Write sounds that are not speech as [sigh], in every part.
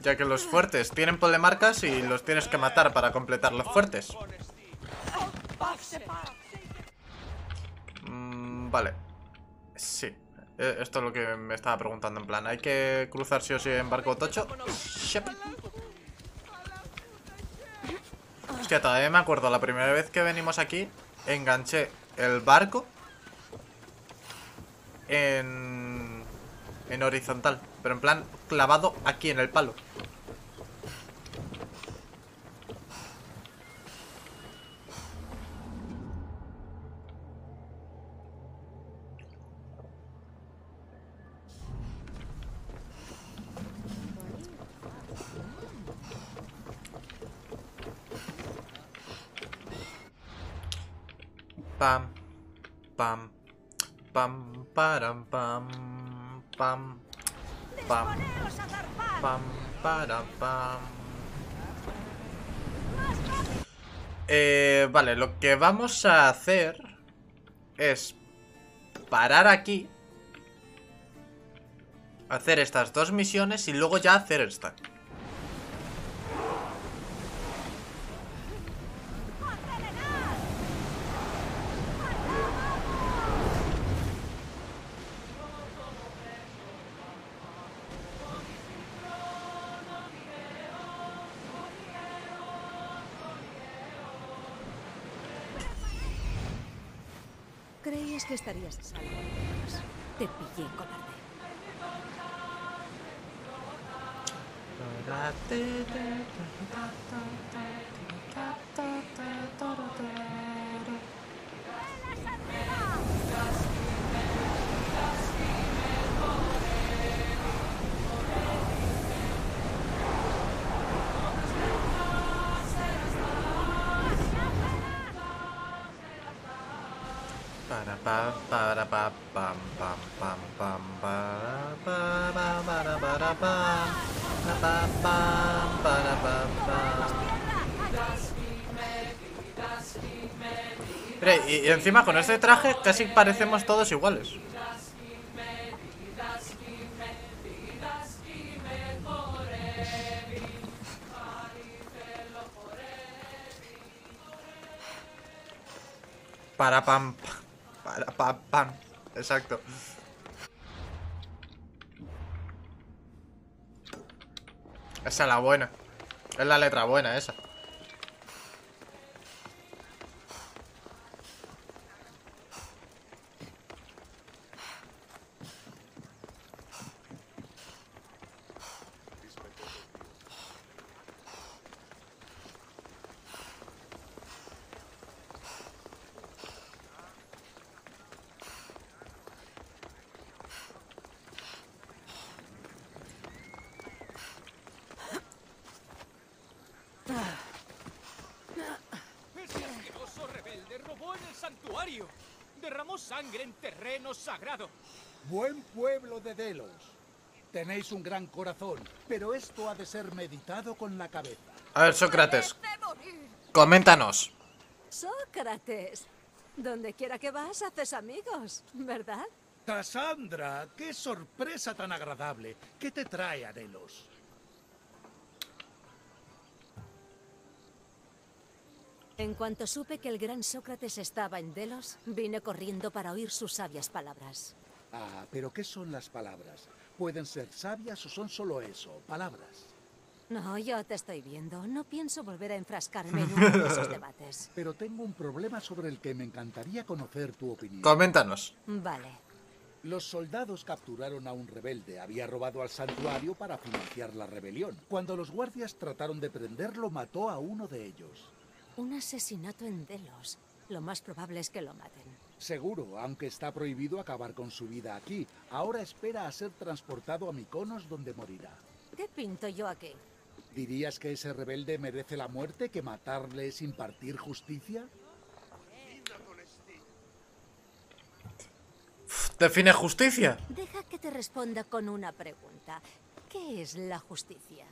Ya que los fuertes tienen polemarcas y los tienes que matar para completar los fuertes. Mm, vale. Sí. Eh, Esto es lo que me estaba preguntando en plan. ¿Hay que cruzar sí o sí en barco tocho? Shep. Hostia, todavía me acuerdo la primera vez que venimos aquí Enganché el barco En... En horizontal Pero en plan clavado aquí en el palo. Pam, pam, pam, param, pam, pam, pam, pam, param, pam. Eh, vale, lo que vamos a hacer es parar aquí, hacer estas dos misiones y luego ya hacer esta. Creías que estarías a salvo. Te pillé, cobarde. Para pa para y encima con este traje casi parecemos todos iguales. Para pam pam. Pam pam. Exacto. Esa es la buena. Es la letra buena esa. Ese asqueroso rebelde robó en el santuario. Derramó sangre en terreno sagrado. Buen pueblo de Delos. Tenéis un gran corazón, pero esto ha de ser meditado con la cabeza. A ver, Sócrates. Coméntanos. Sócrates. Donde quiera que vas, haces amigos, ¿verdad? Cassandra, qué sorpresa tan agradable. ¿Qué te trae a Delos? En cuanto supe que el gran Sócrates estaba en Delos, vine corriendo para oír sus sabias palabras. Ah, pero ¿qué son las palabras? ¿Pueden ser sabias o son solo eso, palabras? No, yo te estoy viendo. No pienso volver a enfrascarme en uno de esos [laughs] debates. Pero tengo un problema sobre el que me encantaría conocer tu opinión. Coméntanos. Vale. Los soldados capturaron a un rebelde. Había robado al santuario para financiar la rebelión. Cuando los guardias trataron de prenderlo, mató a uno de ellos. Un asesinato en Delos. Lo más probable es que lo maten. Seguro, aunque está prohibido acabar con su vida aquí. Ahora espera a ser transportado a Mykonos donde morirá. ¿Qué pinto yo aquí? ¿Dirías que ese rebelde merece la muerte, que matarle es impartir justicia? Define justicia. Deja que te responda con una pregunta. ¿Qué es la justicia?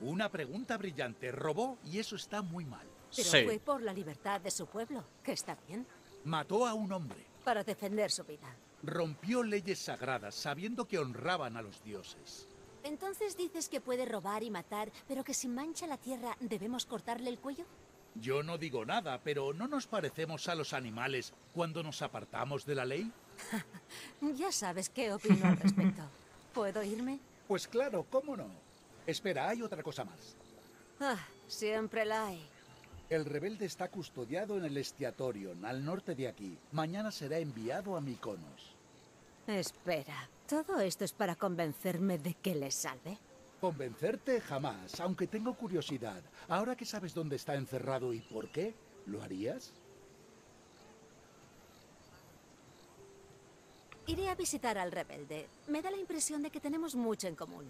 Una pregunta brillante. Robó y eso está muy mal. Pero Sí. fue por la libertad de su pueblo, que está bien, Mató a un hombre. para defender su vida. Rompió leyes sagradas sabiendo que honraban a los dioses. Entonces dices que puede robar y matar, pero que si mancha la tierra debemos cortarle el cuello? Yo no digo nada, pero ¿no nos parecemos a los animales cuando nos apartamos de la ley? [laughs] Ya sabes qué opino al respecto. [laughs] ¿Puedo irme? Pues claro, ¿cómo no? Espera, hay otra cosa más. Ah, siempre la hay. El rebelde está custodiado en el Estiatorion, al norte de aquí. Mañana será enviado a Mykonos. Espera, ¿todo esto es para convencerme de que le salve? Convencerte jamás, aunque tengo curiosidad. Ahora que sabes dónde está encerrado y por qué, ¿lo harías? Iré a visitar al rebelde. Me da la impresión de que tenemos mucho en común.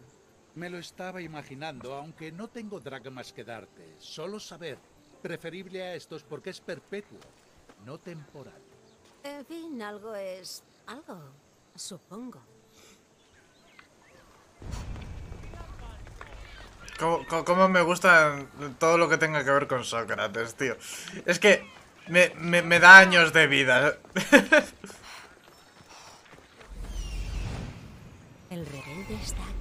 Me lo estaba imaginando, aunque no tengo dragmas que darte. Solo saber. Preferible a estos porque es perpetuo, no temporal. En fin, algo es... algo, supongo. ¿Cómo, cómo- cómo me gusta todo lo que tenga que ver con Sócrates, tío? Es que me, me- me da años de vida. El rebelde está aquí.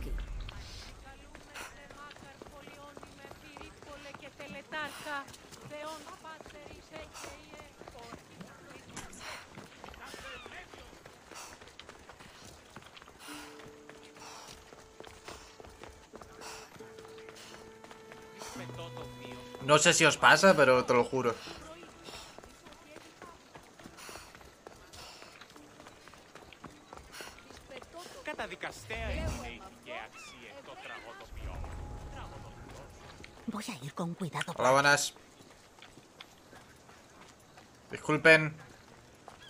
No sé si os pasa, pero te lo juro. Voy a ir con cuidado. Hola, buenas. Disculpen.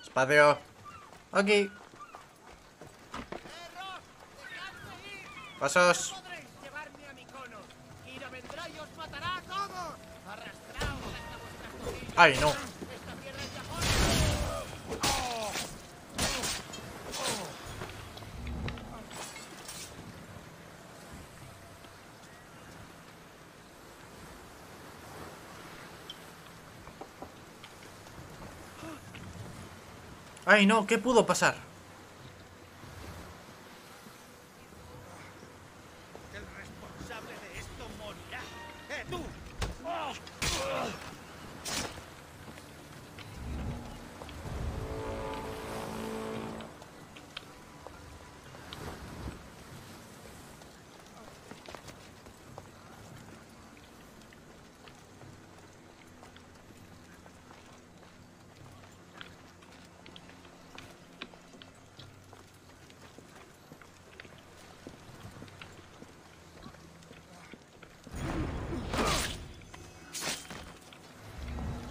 Espacio. Aquí. Pasos. Ay, no. Ay, no. ¿Qué pudo pasar? El responsable de esto morirá. ¡Eh, tú!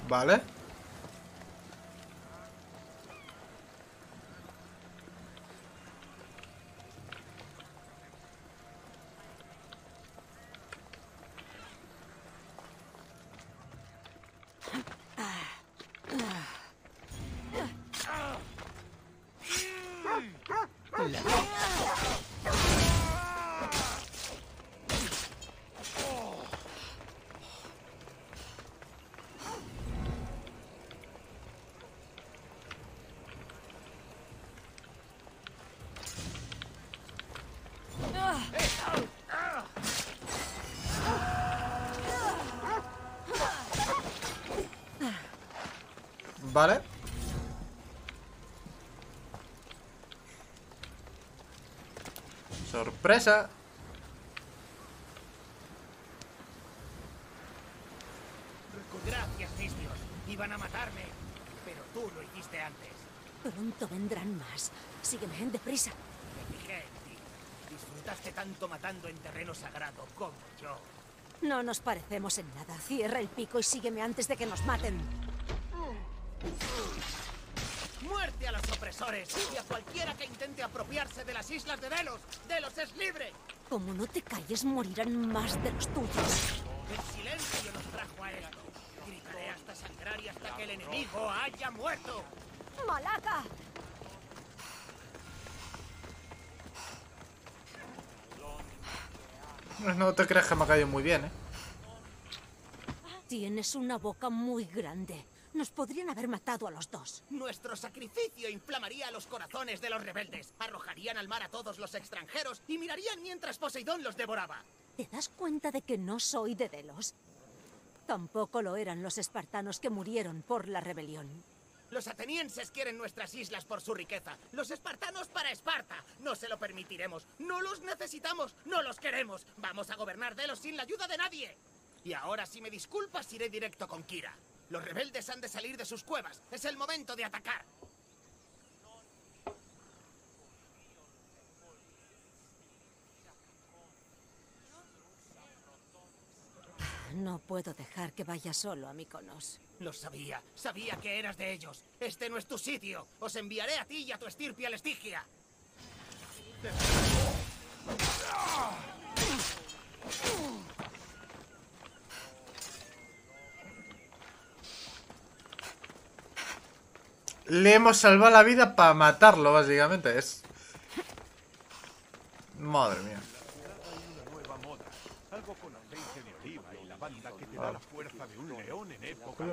Vale. Vale. Sorpresa. Gracias, Nisbios. Iban a matarme. Pero tú lo hiciste antes. Pronto vendrán más. Sígueme, deprisa. Me fijé en ti. Disfrutaste tanto matando en terreno sagrado como yo. No nos parecemos en nada. Cierra el pico y sígueme antes de que nos maten. ¡Muerte a los opresores! ¡Y a cualquiera que intente apropiarse de las islas de Delos! ¡Delos es libre! Como no te calles, morirán más de los tuyos. El silencio nos trajo a esto. Gritaré hasta sangrar y hasta que el enemigo haya muerto. ¡Malaca! No te creas que me ha caído muy bien, ¿eh? Tienes una boca muy grande. Nos podrían haber matado a los dos. Nuestro sacrificio inflamaría los corazones de los rebeldes, arrojarían al mar a todos los extranjeros y mirarían mientras Poseidón los devoraba. ¿Te das cuenta de que no soy de Delos? Tampoco lo eran los espartanos que murieron por la rebelión. Los atenienses quieren nuestras islas por su riqueza. Los espartanos para Esparta. No se lo permitiremos. No los necesitamos. No los queremos. Vamos a gobernar Delos sin la ayuda de nadie. Y ahora, si me disculpas, iré directo con Kira. Los rebeldes han de salir de sus cuevas. Es el momento de atacar. No puedo dejar que vaya solo a Mykonos. Lo sabía. Sabía que eras de ellos. Este no es tu sitio. Os enviaré a ti y a tu estirpe al Estigia. Le hemos salvado la vida para matarlo, básicamente. Es... Madre mía. Algo con aceite de oliva y lavanda que te da la fuerza de un león en época.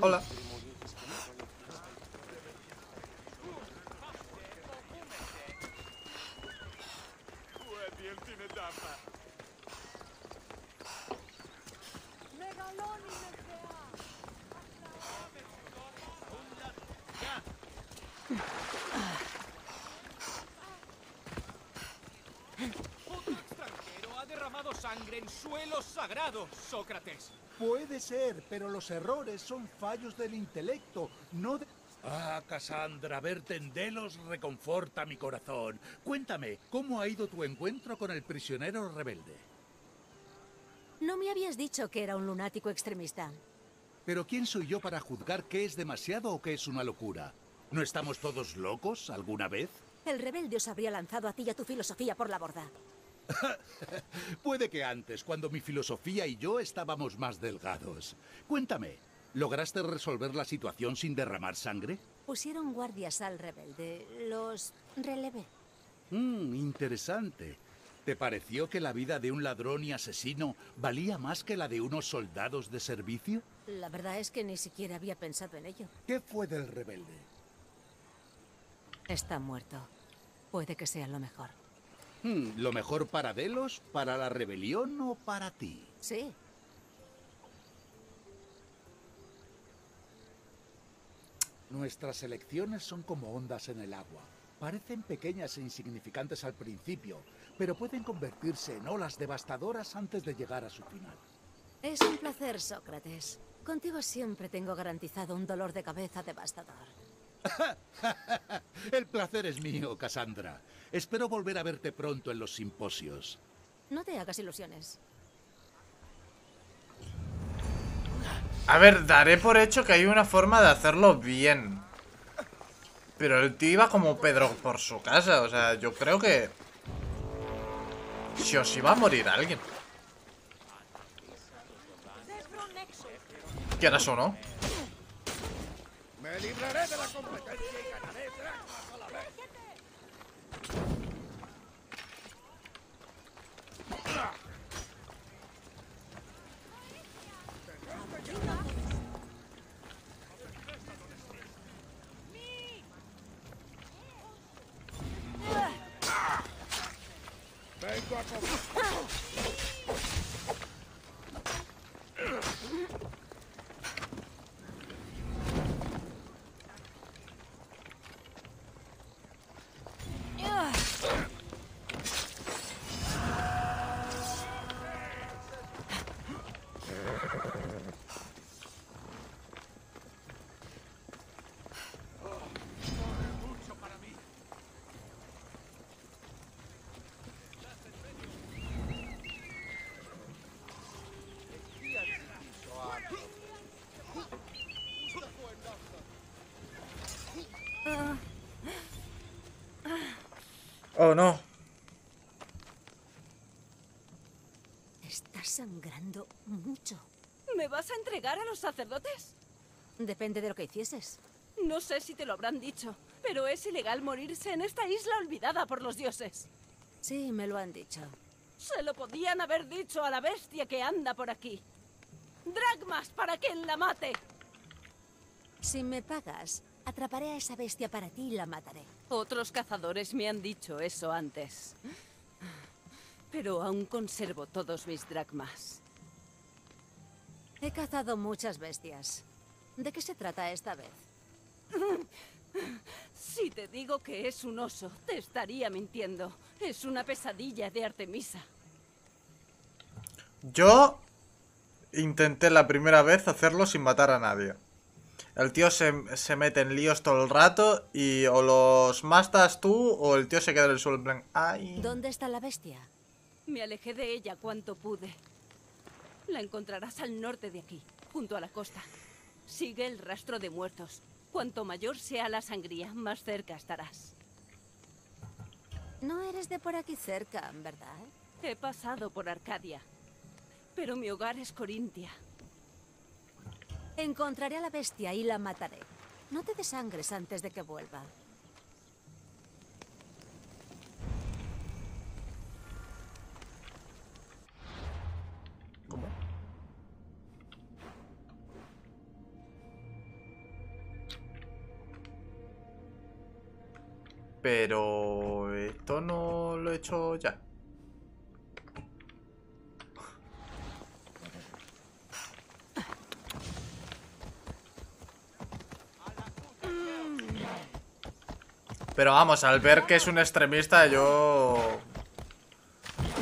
Hola. Otro extranjero ha derramado sangre en suelos sagrados, Sócrates. Puede ser, pero los errores son fallos del intelecto, no de... Ah, Cassandra, verte en Delos reconforta mi corazón. Cuéntame, ¿cómo ha ido tu encuentro con el prisionero rebelde? No me habías dicho que era un lunático extremista. Pero ¿quién soy yo para juzgar qué es demasiado o qué es una locura? ¿No estamos todos locos alguna vez? El rebelde os habría lanzado a ti y a tu filosofía por la borda. [laughs] Puede que antes, cuando mi filosofía y yo estábamos más delgados. Cuéntame, ¿lograste resolver la situación sin derramar sangre? Pusieron guardias al rebelde. Los relevé. Mmm, interesante. ¿Te pareció que la vida de un ladrón y asesino valía más que la de unos soldados de servicio? La verdad es que ni siquiera había pensado en ello. ¿Qué fue del rebelde? Está muerto. Puede que sea lo mejor. Hmm, ¿Lo mejor para Delos, para la rebelión o para ti? Sí. Nuestras elecciones son como ondas en el agua. Parecen pequeñas e insignificantes al principio, pero pueden convertirse en olas devastadoras antes de llegar a su final. Es un placer, Sócrates. Contigo siempre tengo garantizado un dolor de cabeza devastador. [laughs] El placer es mío, Cassandra. Espero volver a verte pronto en los simposios. No te hagas ilusiones. A ver, daré por hecho que hay una forma de hacerlo bien. Pero el tío iba como Pedro por su casa. O sea, yo creo que... Si os iba a morir alguien. ¿Quieras o no? Me libraré de la competencia y ganaré dracmas a la vez. Vengo a comer. Oh, no. Vas a entregar a los sacerdotes? Depende de lo que hicieses. No sé si te lo habrán dicho, pero es ilegal morirse en esta isla olvidada por los dioses. Sí, me lo han dicho. Se lo podían haber dicho a la bestia que anda por aquí. Dragmas para quien la mate. Si me pagas, atraparé a esa bestia para ti y la mataré. Otros cazadores me han dicho eso antes. Pero aún conservo todos mis dracmas. He cazado muchas bestias. ¿De qué se trata esta vez? Si te digo que es un oso, te estaría mintiendo. Es una pesadilla de Artemisa. Yo intenté la primera vez hacerlo sin matar a nadie. El tío se, se mete en líos todo el rato y o los matas tú o el tío se queda en el suelo en plan... ¡Ay! ¿Dónde está la bestia? Me alejé de ella cuanto pude. La encontrarás al norte de aquí, junto a la costa. Sigue el rastro de muertos. Cuanto mayor sea la sangría, más cerca estarás. No eres de por aquí cerca, ¿verdad? He pasado por Arcadia, pero mi hogar es Corintia. Encontraré a la bestia y la mataré. No te desangres antes de que vuelva. Pero... Esto no lo he hecho ya. Pero vamos, al ver que es un extremista, yo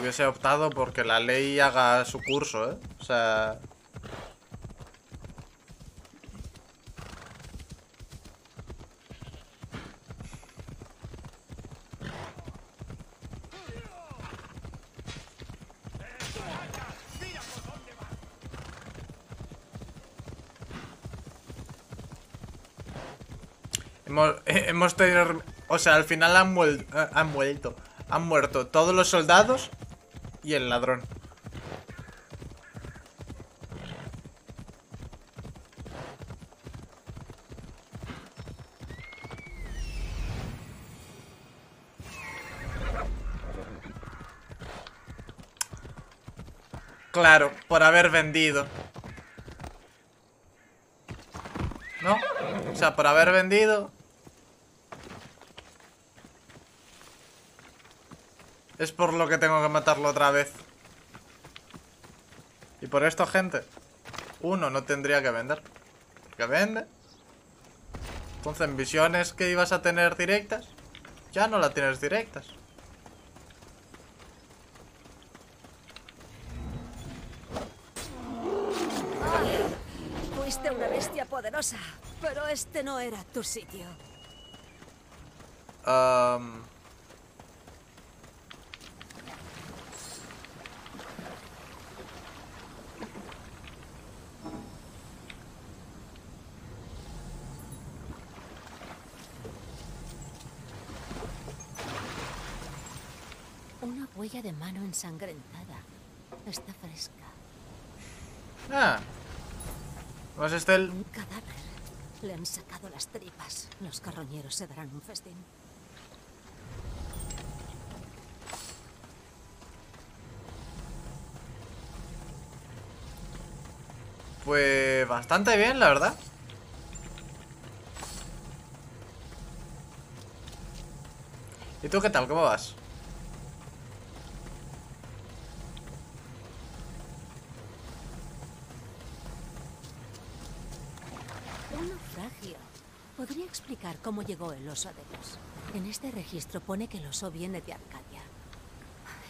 hubiese optado porque la ley haga su curso, ¿eh? O sea... [laughs] Hemos, tenido... O sea, al final han, muel- eh, han muerto. Han muerto todos los soldados y el ladrón. Claro, por haber vendido. ¿No? O sea, por haber vendido. Es por lo que tengo que matarlo otra vez. Y por esto, gente. Uno no tendría que vender. Porque vende. Entonces, en visiones que ibas a tener directas, ya no la tienes directas. Fuiste una bestia poderosa, pero este no era tu sitio. Am, Una huella de mano ensangrentada. Está fresca. Ah. ¿No es este el...? Un cadáver. Le han sacado las tripas. Los carroñeros se darán un festín. Pues bastante bien, la verdad. ¿Y tú qué tal? ¿Cómo vas? Naufragio. Podría explicar cómo llegó el oso a Delos. En este registro pone que el oso viene de Arcadia.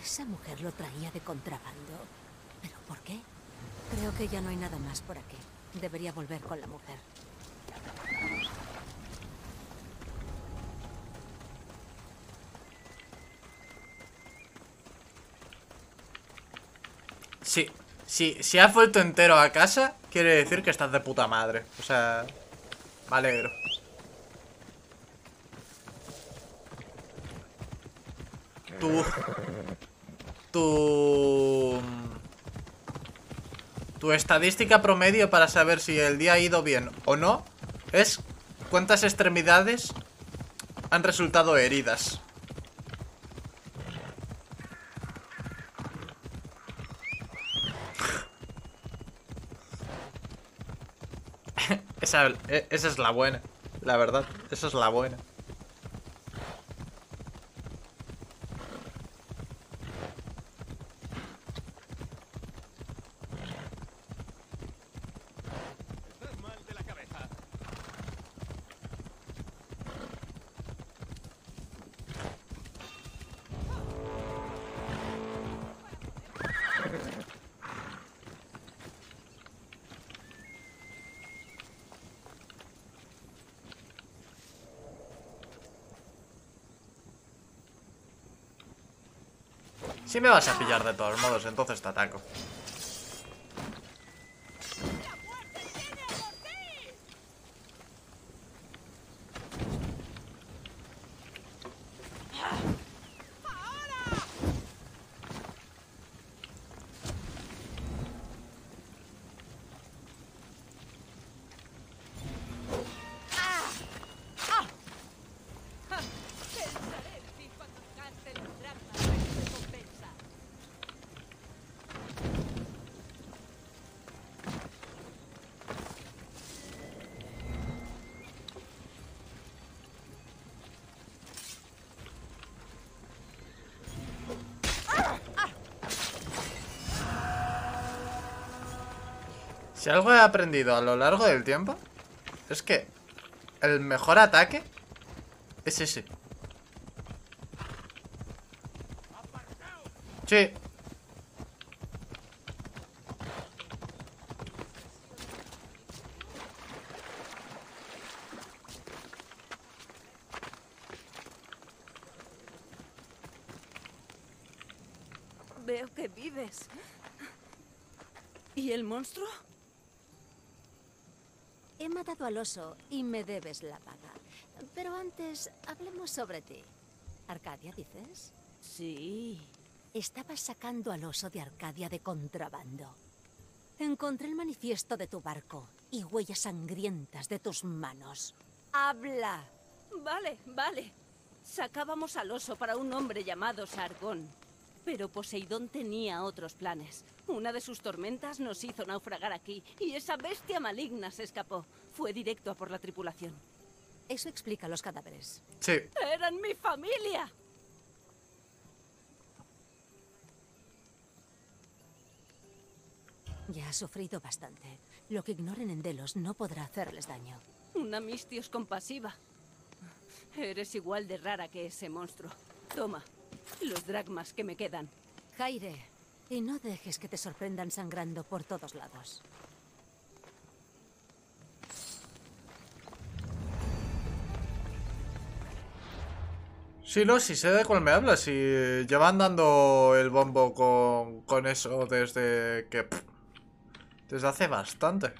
Esa mujer lo traía de contrabando. ¿Pero por qué? Creo que ya no hay nada más por aquí. Debería volver con la mujer. Sí, sí, si has vuelto entero a casa, quiere decir que estás de puta madre. O sea, me alegro. Tu... Tu... Tu estadística promedio para saber si el día ha ido bien o no es cuántas extremidades han resultado heridas. Esa, e- esa es la buena. La verdad, esa es la buena. Si me vas a pillar de todos modos, entonces te ataco. Si algo he aprendido a lo largo del tiempo, es que el mejor ataque es ese. Sí. Veo que vives. ¿Y el monstruo? Matado al oso y me debes la paga. Pero antes, hablemos sobre ti. ¿Arcadia, dices? Sí. Estabas sacando al oso de Arcadia de contrabando. Encontré el manifiesto de tu barco y huellas sangrientas de tus manos. ¡Habla! Vale, vale. Sacábamos al oso para un hombre llamado Sargón. Pero Poseidón tenía otros planes. Una de sus tormentas nos hizo naufragar aquí y esa bestia maligna se escapó. Fue directo a por la tripulación. Eso explica los cadáveres. Sí. ¡Eran mi familia! Ya has sufrido bastante. Lo que ignoren en Delos no podrá hacerles daño. Una mistios compasiva. Eres igual de rara que ese monstruo. Toma, los dragmas que me quedan. Jaire, y no dejes que te sorprendan sangrando por todos lados. Sí, no, sí sé de cuál me hablas. Si llevan dando el bombo con, con eso desde que... pff, desde hace bastante.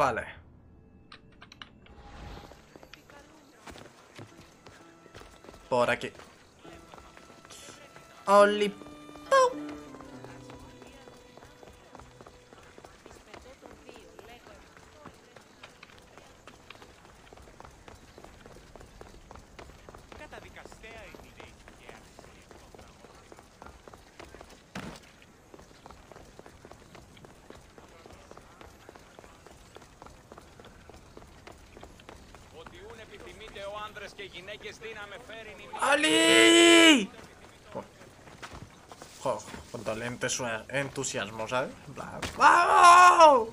Vale. Por aquí. Oli. ¡Ali! Jo, con entusia- entusiasmo, ¿sabes? ¡Vamos!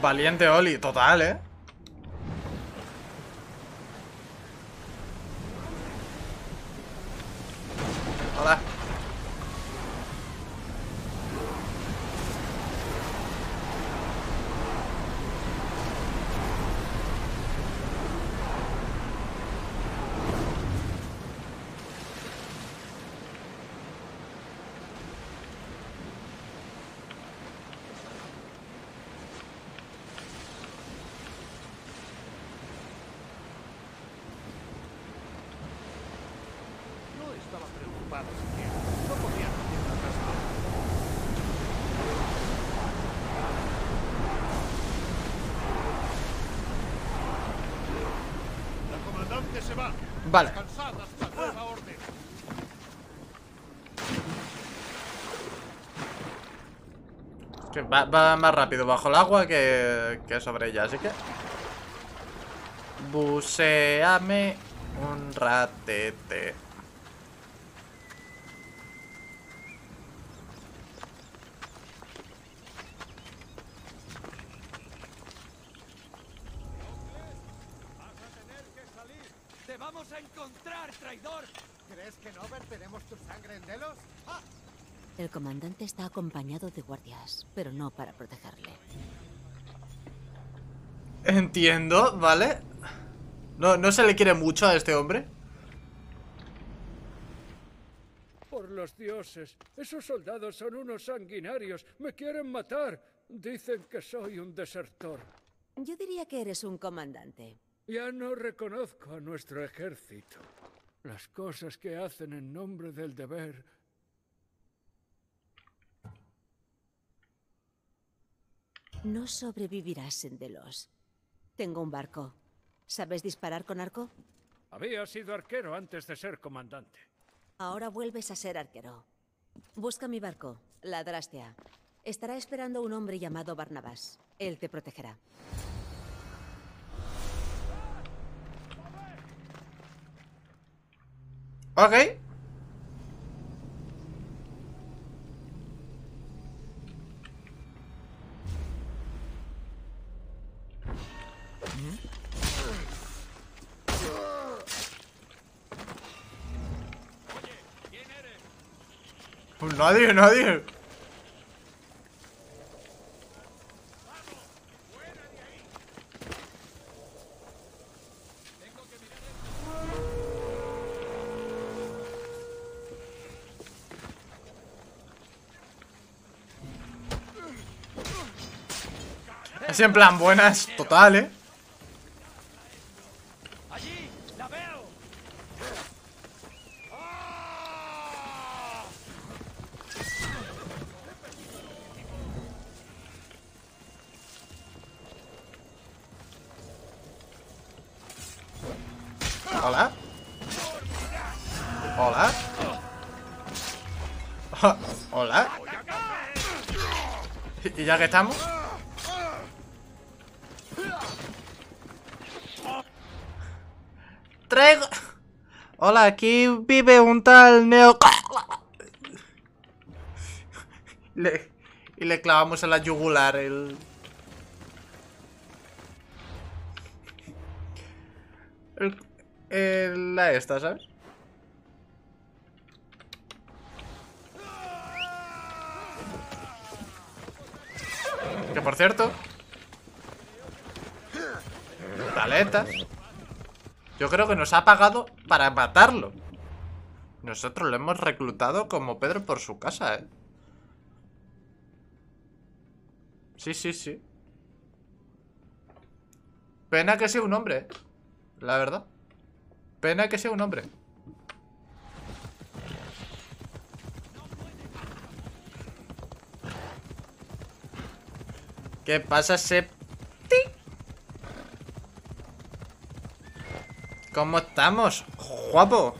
Valiente Oli, total, ¿eh? Vale. Que va, va más rápido bajo el agua que, que sobre ella, así que... Buceame un ratete. ¡Te vamos a encontrar, traidor! ¿Crees que no verteremos tu sangre en Delos? ¡Ah! El comandante está acompañado de guardias, pero no para protegerle. Entiendo, ¿vale? No, no se le quiere mucho a este hombre. Por los dioses, esos soldados son unos sanguinarios. Me quieren matar. Dicen que soy un desertor. Yo diría que eres un comandante. Ya no reconozco a nuestro ejército. Las cosas que hacen en nombre del deber. No sobrevivirás en Delos. Tengo un barco. ¿Sabes disparar con arco? Había sido arquero antes de ser comandante. Ahora vuelves a ser arquero. Busca mi barco, la Drastea. Estará esperando un hombre llamado Barnabas. Él te protegerá. Ok. Pues nadie, nadie. Así en plan buenas, total, ¿eh? Hola. Hola. [laughs] Hola. Y ya que estamos. Traigo. Hola, aquí vive un tal Neo. Le- Y le clavamos en la yugular el. El. el- la esta, ¿sabes? Que por cierto. Taletas. Yo creo que nos ha pagado para matarlo. Nosotros lo hemos reclutado como Pedro por su casa, ¿eh? Sí, sí, sí. Pena que sea un hombre. La verdad. Pena que sea un hombre. ¿Qué pasa, Septi? ¿Cómo estamos? Guapo.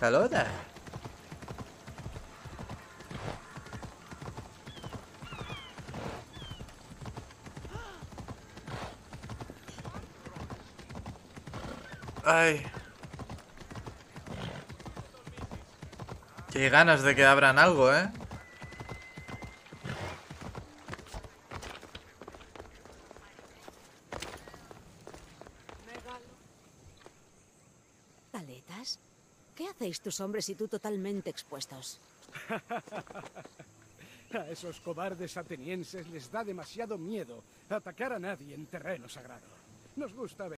There. Ay. Qué ganas de que abran algo, ¿eh? ¿Taletas? ¿Qué hacéis tus hombres y tú totalmente expuestos? [laughs] A esos cobardes atenienses les da demasiado miedo atacar a nadie en terreno sagrado. Nos gusta